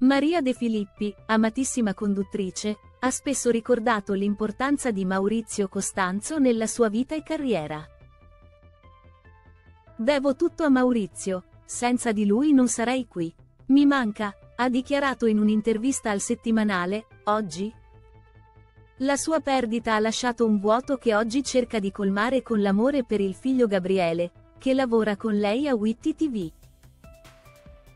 Maria De Filippi, amatissima conduttrice, ha spesso ricordato l'importanza di Maurizio Costanzo nella sua vita e carriera. Devo tutto a Maurizio, senza di lui non sarei qui. Mi manca, ha dichiarato in un'intervista al settimanale, Oggi. La sua perdita ha lasciato un vuoto che oggi cerca di colmare con l'amore per il figlio Gabriele, che lavora con lei a Witty TV.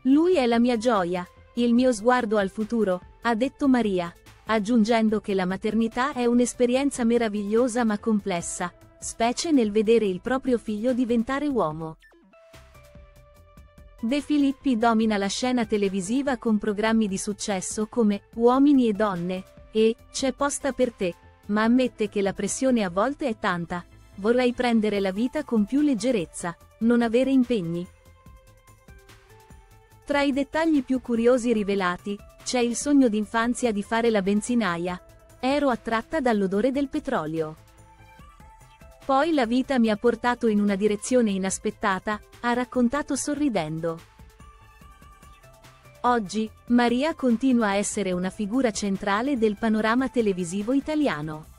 Lui è la mia gioia, il mio sguardo al futuro, ha detto Maria, aggiungendo che la maternità è un'esperienza meravigliosa ma complessa, specie nel vedere il proprio figlio diventare uomo. De Filippi domina la scena televisiva con programmi di successo come Uomini e donne e C'è posta per te, ma ammette che la pressione a volte è tanta. Vorrei prendere la vita con più leggerezza, non avere impegni. Tra i dettagli più curiosi rivelati, c'è il sogno d'infanzia di fare la benzinaia. Ero attratta dall'odore del petrolio. Poi la vita mi ha portato in una direzione inaspettata, ha raccontato sorridendo. Oggi, Maria continua a essere una figura centrale del panorama televisivo italiano.